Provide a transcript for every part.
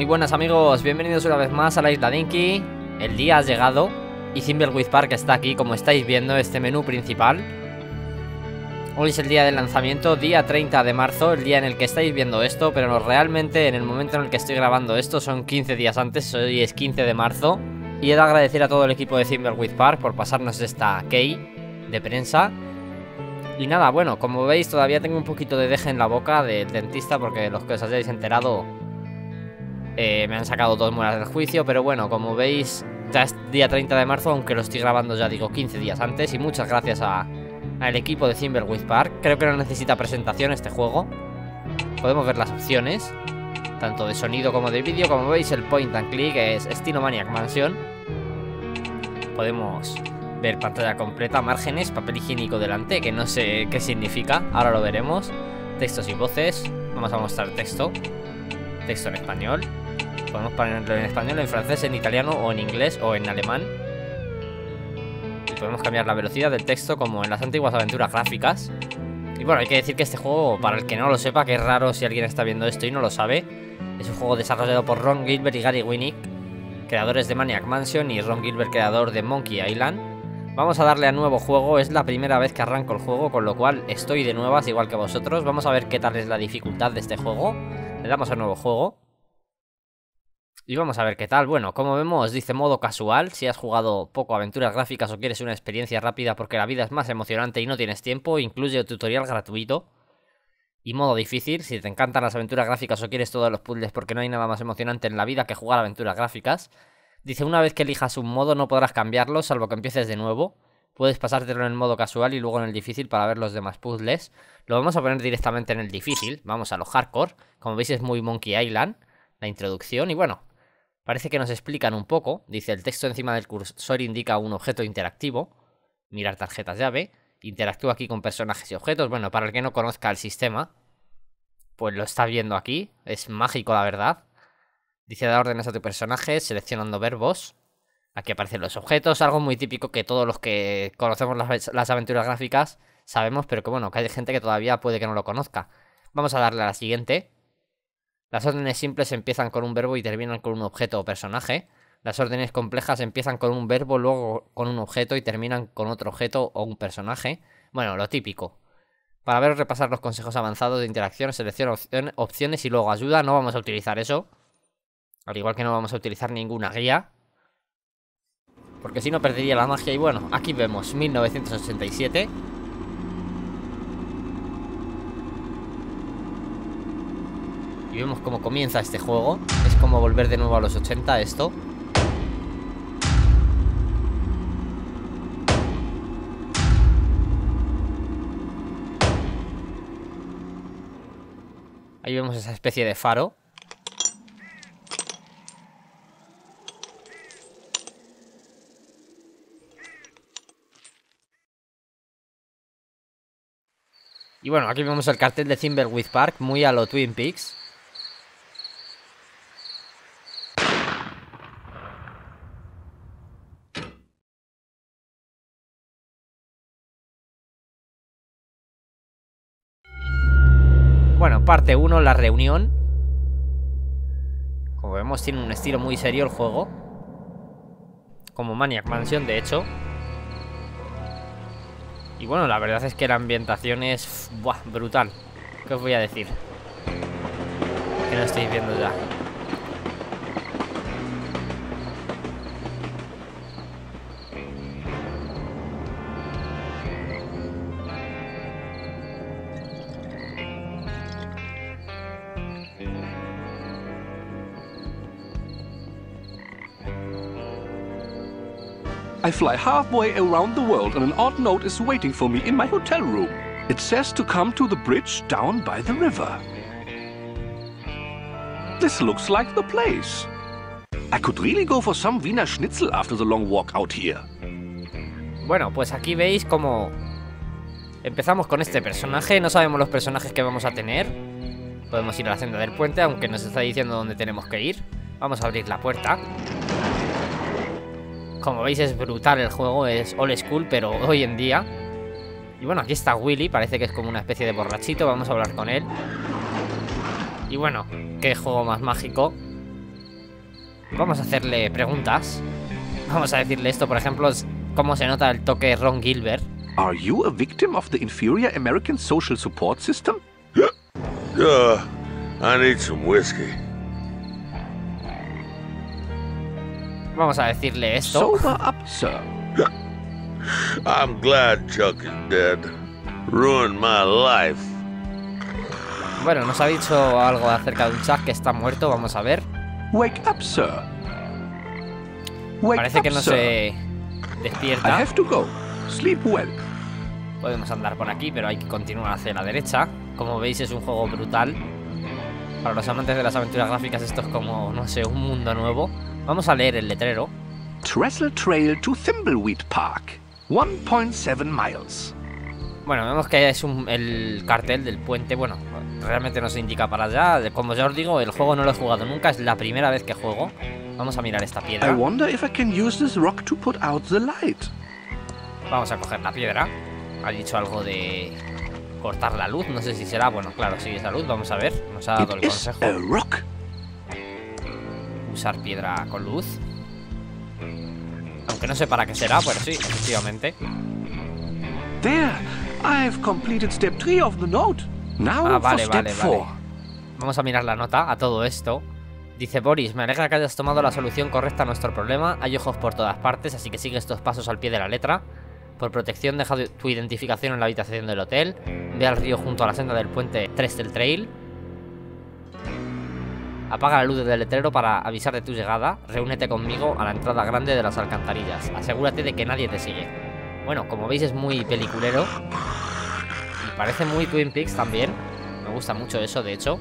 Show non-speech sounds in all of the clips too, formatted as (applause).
Muy buenas amigos, bienvenidos una vez más a la isla Dinky. El día ha llegado y Thimbleweed Park está aquí como estáis viendo este menú principal. Hoy es el día del lanzamiento, día 30 de marzo, el día en el que estáis viendo esto Pero realmente en el momento en el que estoy grabando esto son 15 días antes, hoy es 15 de marzo Y he de agradecer a todo el equipo de Thimbleweed Park por pasarnos esta key de prensa. Y nada, bueno, como veis todavía tengo un poquito de deje en la boca del dentista porque los que os hayáis enterado eh, me han sacado dos muelas del juicio, pero bueno, como veis, ya es día 30 de marzo, aunque lo estoy grabando ya digo 15 días antes. Y muchas gracias al equipo de Thimbleweed Park. Creo que no necesita presentación este juego. Podemos ver las opciones, tanto de sonido como de vídeo. Como veis, el point and click es estilo Maniac Mansion. Podemos ver pantalla completa, márgenes, papel higiénico delante, que no sé qué significa, ahora lo veremos. Textos y voces, vamos a mostrar texto, texto en español, Podemos ponerlo en español, en francés, en italiano o en inglés o en alemán. Y podemos cambiar la velocidad del texto como en las antiguas aventuras gráficas. Y bueno, hay que decir que este juego, para el que no lo sepa, que es raro si alguien está viendo esto y no lo sabe, es un juego desarrollado por Ron Gilbert y Gary Winnick, creadores de Maniac Mansion y Ron Gilbert, creador de Monkey Island. Vamos a darle a nuevo juego, es la primera vez que arranco el juego, con lo cual estoy de nuevas igual que vosotros. Vamos a ver qué tal es la dificultad de este juego. Le damos a nuevo juego. Y vamos a ver qué tal. Bueno, como vemos, dice modo casual. Si has jugado poco aventuras gráficas o quieres una experiencia rápida porque la vida es más emocionante y no tienes tiempo, incluye tutorial gratuito. Y modo difícil, si te encantan las aventuras gráficas o quieres todos los puzzles porque no hay nada más emocionante en la vida que jugar aventuras gráficas. Dice, una vez que elijas un modo no podrás cambiarlo, salvo que empieces de nuevo. Puedes pasártelo en el modo casual y luego en el difícil para ver los demás puzzles. Lo vamos a poner directamente en el difícil, vamos a lo hardcore. Como veis es muy Monkey Island, la introducción. Y bueno, Parece que nos explican un poco. Dice, el texto encima del cursor indica un objeto interactivo. Mirar tarjetas llave. Interactúa aquí con personajes y objetos. Bueno, para el que no conozca el sistema, pues lo está viendo aquí. Es mágico, la verdad. Dice, da órdenes a tu personaje seleccionando verbos. Aquí aparecen los objetos, algo muy típico que todos los que conocemos las, las aventuras gráficas sabemos, pero que bueno, que hay gente que todavía puede que no lo conozca. Vamos a darle a la siguiente. Las órdenes simples empiezan con un verbo y terminan con un objeto o personaje. Las órdenes complejas empiezan con un verbo, luego con un objeto y terminan con otro objeto o un personaje. Bueno, lo típico. Para ver repasar los consejos avanzados de interacción, selecciona opciones y luego ayuda. No vamos a utilizar eso. Al igual que no vamos a utilizar ninguna guía. Porque si no perdería la magia. Y bueno, aquí vemos 1987. Y vemos cómo comienza este juego. Es como volver de nuevo a los 80 esto. Ahí vemos esa especie de faro. Y bueno, aquí vemos el cartel de Thimbleweed Park, muy a lo Twin Peaks. Bueno, parte 1, la reunión. Como vemos, tiene un estilo muy serio el juego. Como Maniac Mansion, de hecho. Y bueno, la verdad es que la ambientación es buah, brutal. ¿Qué os voy a decir? Que no estáis viendo ya. I fly halfway around the world and an odd note is waiting for me in my hotel room. It says to come to the bridge down by the river. This looks like the place. I could really go for some Wiener Schnitzel after the long walk out here. Bueno, pues aquí veis como empezamos con este personaje. No sabemos los personajes que vamos a tener. Podemos ir a la senda del puente, aunque nos está diciendo dónde tenemos que ir. Vamos a abrir la puerta. Como veis es brutal el juego, es old school, pero hoy en día. Y bueno, aquí está Willy, parece que es como una especie de borrachito, vamos a hablar con él. Y bueno, qué juego más mágico. Vamos a hacerle preguntas. Vamos a decirle esto, por ejemplo, es cómo se nota el toque Ron Gilbert. Are you a victim of the inferior American social support system? (gasps) Uh, I need some whiskey. Vamos a decirle esto. Sober up, sir. I'm glad Chuck is dead. Ruined my life. Bueno, nos ha dicho algo acerca de un Chuck que está muerto, vamos a ver. Wake up, sir. Wake Parece up, que no sir. se I despierta. have to go. Sleep well. Podemos andar por aquí, pero hay que continuar hacia la derecha. Como veis es un juego brutal. Para los amantes de las aventuras gráficas esto es como, no sé, un mundo nuevo. Vamos a leer el letrero. Trestle Trail to Thimbleweed Park. 1.7 miles. Bueno, vemos que es un- el cartel del puente. Bueno, realmente nos indica para allá. Como ya os digo, el juego no lo he jugado nunca. Es la primera vez que juego. Vamos a mirar esta I piedra. wonder if I can use this rock to put out the light. Vamos a coger la piedra. Ha dicho algo de cortar la luz. No sé si será. Bueno, claro, sí es la luz. Vamos a ver. Nos ha dado el consejo. Usar piedra con luz. Aunque no sé para qué será, pero sí, efectivamente. There. I've completed step 3 of the note. Now Ah, for vale, step vale, 4. vale. Vamos a mirar la nota a todo esto. Dice Boris, me alegra que hayas tomado la solución correcta a nuestro problema. Hay ojos por todas partes, así que sigue estos pasos al pie de la letra. Por protección, deja de- tu identificación en la habitación del hotel. Ve al río junto a la senda del puente Trestle Trail. Apaga la luz del letrero para avisar de tu llegada. Reúnete conmigo a la entrada grande de las alcantarillas. Asegúrate de que nadie te sigue. Bueno, como veis es muy peliculero. Y parece muy Twin Peaks también. Me gusta mucho eso, de hecho.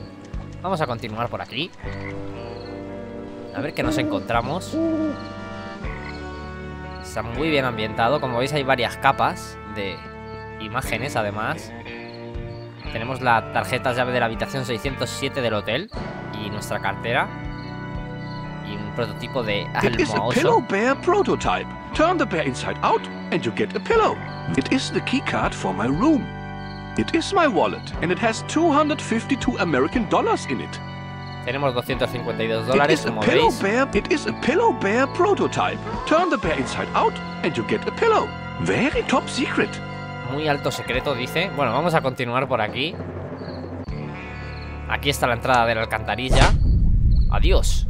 Vamos a continuar por aquí. A ver qué nos encontramos. Está muy bien ambientado. Como veis hay varias capas de imágenes además. Tenemos la tarjeta llave de la habitación 607 del hotel. Y nuestra cartera. Y un prototipo de It is a pillow bear prototype. Turn the bear inside out and you get a pillow. It is the keycard for my room. It is my wallet and it has 252 American dollars in it. Tenemos 252 It dólares, como pillow veis. bear. It is a pillow bear prototype. Turn the bear inside out and you get a pillow. Very top secret. Muy alto secreto, dice. Bueno, vamos a continuar por aquí. Aquí está la entrada de la alcantarilla. Adiós.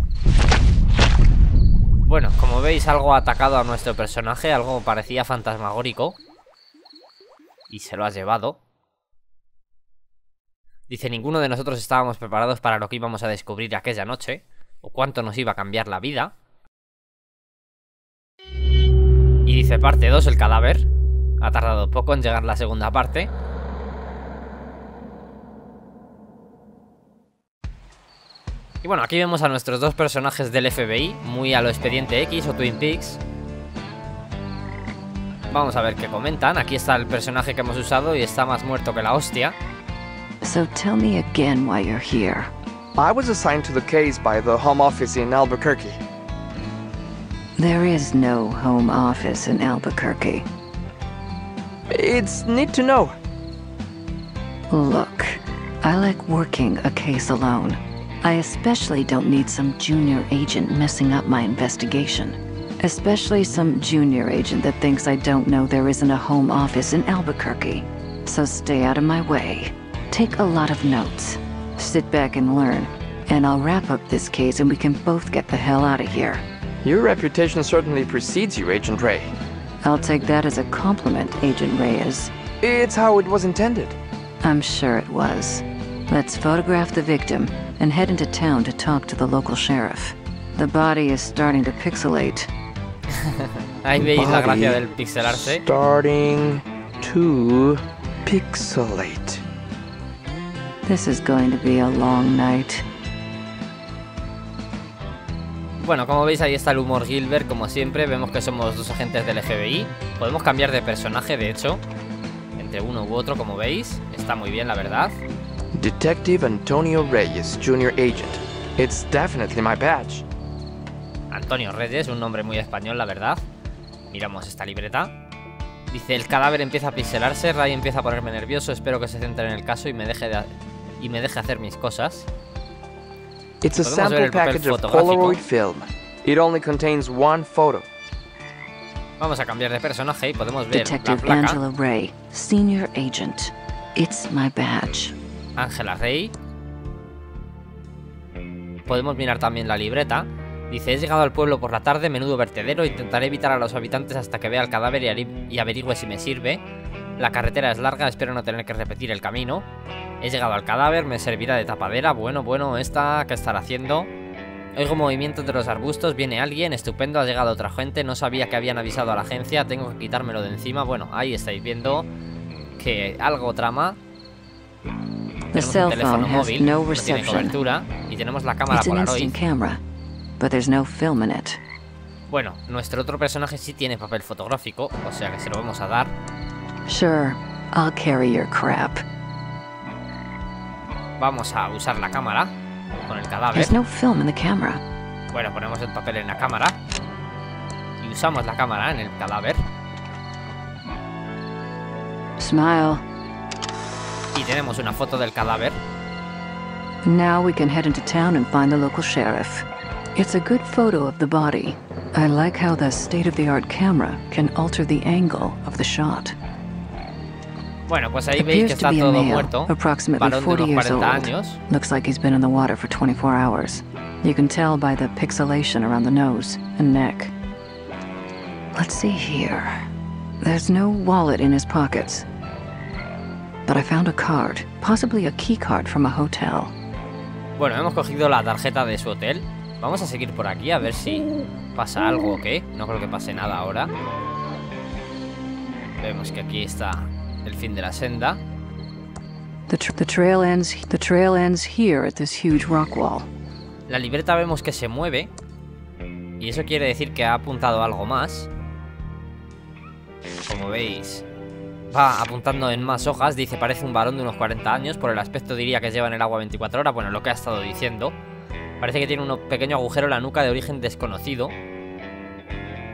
Bueno, como veis, algo ha atacado a nuestro personaje. Algo parecía fantasmagórico. Y se lo ha llevado. Dice, ninguno de nosotros estábamos preparados para lo que íbamos a descubrir aquella noche. O cuánto nos iba a cambiar la vida. Y dice, parte 2, el cadáver. Ha tardado poco en llegar la segunda parte. Y bueno, aquí vemos a nuestros dos personajes del FBI, muy a lo expediente X o Twin Peaks. Vamos a ver qué comentan. Aquí está el personaje que hemos usado y está más muerto que la hostia. So tell me again why you're here. I was assigned to the case by the Home Office in Albuquerque. There is no home office in Albuquerque. It's neat to know. Look, I like working a case alone. I especially don't need some junior agent messing up my investigation. Especially some junior agent that thinks I don't know there isn't a home office in Albuquerque. So stay out of my way. Take a lot of notes. Sit back and learn. And I'll wrap up this case and we can both get the hell out of here. Your reputation certainly precedes you, Agent Ray. I'll take that as a compliment, Agent Reyes. It's how it was intended. I'm sure it was. Let's photograph the victim and head into town to talk to the local sheriff. The body is starting to pixelate. (laughs) Ahí veis la Body gracia del pixelarse. Starting to pixelate. This is going to be a long night. Bueno, como veis ahí está el humor Gilbert, como siempre, vemos que somos dos agentes del FBI. Podemos cambiar de personaje, de hecho, entre uno u otro, como veis. Está muy bien, la verdad. Detective Antonio Reyes, Junior Agent. It's definitely my badge. Antonio Reyes, un nombre muy español, la verdad. Miramos esta libreta. Dice, el cadáver empieza a pixelarse, Ray empieza a ponerme nervioso, espero que se centre en el caso y me deje, de- y me deje hacer mis cosas. It's a sample package of. Polaroid film. It only contains one photo. Vamos a cambiar de personaje y podemos ver la Detective placa. Angela Ray, Senior Agent. It's my badge. Ángela Rey. Podemos mirar también la libreta. Dice, he llegado al pueblo por la tarde, menudo vertedero, intentaré evitar a los habitantes hasta que vea el cadáver y, averigüe si me sirve. La carretera es larga, espero no tener que repetir el camino. He llegado al cadáver, me servirá de tapadera. Bueno, bueno, esta, ¿qué estará haciendo? Oigo movimientos de los arbustos, viene alguien, estupendo, ha llegado otra gente, no sabía que habían avisado a la agencia, tengo que quitármelo de encima. Bueno, ahí estáis viendo que algo trama. The Tenemos un cell teléfono phone has móvil, no no tiene reception. cobertura y tenemos la cámara It's an Polaroid. instant camera, but there's no film in it. Bueno, nuestro otro personaje sí tiene papel fotográfico, o sea que se lo vamos a dar. Sure, I'll carry your crap. Vamos a usar la cámara con el cadáver. There's no film in the camera. Bueno, ponemos el papel en la cámara y usamos la cámara en el cadáver Smile. Y tenemos una foto del cadáver. Now we can head into town and find the local sheriff. It's a good photo of the body. I like how the state of the art camera can alter the angle of the shot. Bueno, pues ahí veis que está todo male, muerto. approximately 40 years old. Looks like he's been in the water for 24 hours. You can tell by the pixelation around the nose and neck. Let's see here. There's no wallet in his pockets. But I found a card, possibly a key card from a hotel. Bueno, hemos cogido la tarjeta de su hotel. Vamos a seguir por aquí a ver si pasa algo o qué. No creo que pase nada ahora. Vemos que aquí está el fin de la senda. The trail ends. The trail ends here at this huge rock wall. La libreta vemos que se mueve. Y eso quiere decir que ha apuntado algo más. Como veis, va apuntando en más hojas. Dice, parece un varón de unos 40 años. Por el aspecto diría que lleva en el agua 24 horas. Bueno, lo que ha estado diciendo. Parece que tiene un pequeño agujero en la nuca de origen desconocido.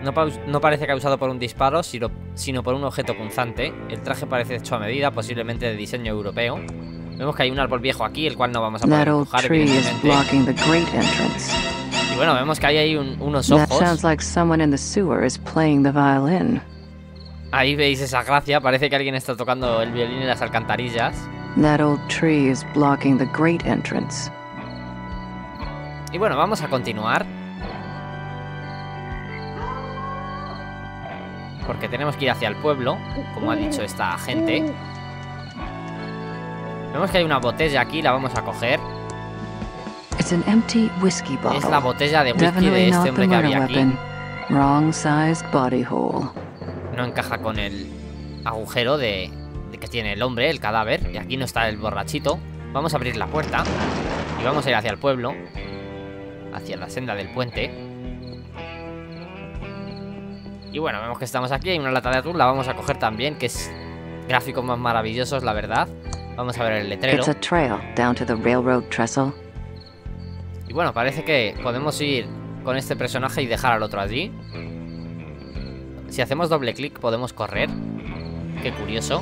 No, paus- no parece causado por un disparo, sino, sino por un objeto punzante. El traje parece hecho a medida, posiblemente de diseño europeo. Vemos que hay un árbol viejo aquí, el cual no vamos a poder That empujar. Y bueno, vemos que ahí hay un- unos That ojos. sounds like someone in the sewer is playing the violin. Ahí veis esa gracia. Parece que alguien está tocando el violín en las alcantarillas. That old tree is blocking the great entrance. Y bueno, vamos a continuar. Porque tenemos que ir hacia el pueblo, como ha dicho esta gente. Vemos que hay una botella aquí, la vamos a coger. It's an empty whiskey bottle. Es la botella de whisky de este hombre que había aquí. weapon. Wrong sized body hole. No encaja con el agujero de, de que tiene el hombre, el cadáver. Y aquí no está el borrachito. Vamos a abrir la puerta. Y vamos a ir hacia el pueblo. Hacia la senda del puente. Y bueno, vemos que estamos aquí. Hay una lata de atún, la vamos a coger también. Que es gráficos más maravillosos, la verdad. Vamos a ver el letrero. It's a trail down to the railroad trestle. Y bueno, parece que podemos ir con este personaje y dejar al otro allí. Si hacemos doble clic podemos correr. Qué curioso.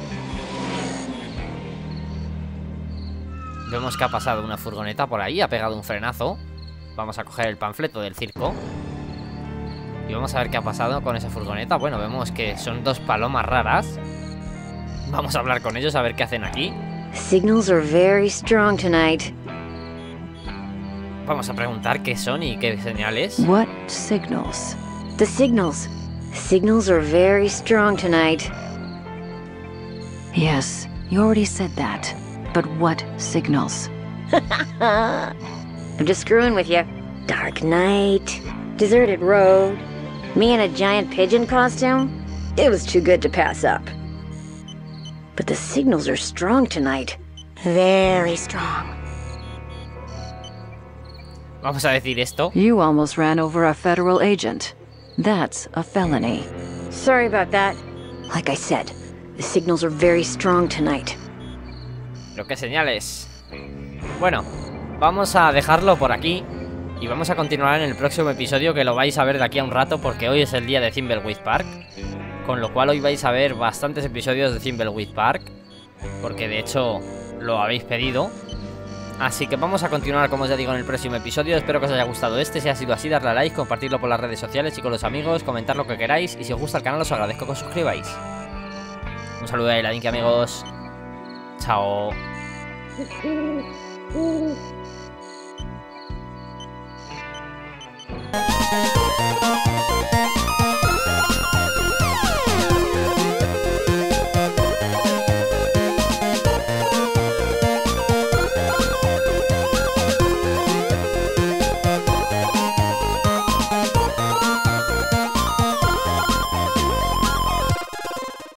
Vemos que ha pasado una furgoneta por ahí, ha pegado un frenazo. Vamos a coger el panfleto del circo. Y vamos a ver qué ha pasado con esa furgoneta. Bueno, vemos que son dos palomas raras. Vamos a hablar con ellos a ver qué hacen aquí. Signals are very strong tonight. Vamos a preguntar qué son y qué señales. What signals? The signals. Signals are very strong tonight. Yes, you already said that. But what signals? (laughs) I'm just screwing with you. Dark night, deserted road, me in a giant pigeon costume. It was too good to pass up. But the signals are strong tonight. Very strong. Vamos a decir esto. You almost ran over a federal agent. That's a felony. Sorry about that. Like I said, the signals are very strong tonight. Pero qué señales. Bueno, vamos a dejarlo por aquí. Y vamos a continuar en el próximo episodio que lo vais a ver de aquí a un rato porque hoy es el día de Thimbleweed Park. Con lo cual hoy vais a ver bastantes episodios de Thimbleweed Park. Porque de hecho lo habéis pedido. Así que vamos a continuar, como os ya digo, en el próximo episodio. Espero que os haya gustado este. Si ha sido así, darle a like, compartirlo por las redes sociales y con los amigos, comentar lo que queráis. Y si os gusta el canal, os agradezco que os suscribáis. Un saludo de la Dinky, amigos. Chao. (laughs)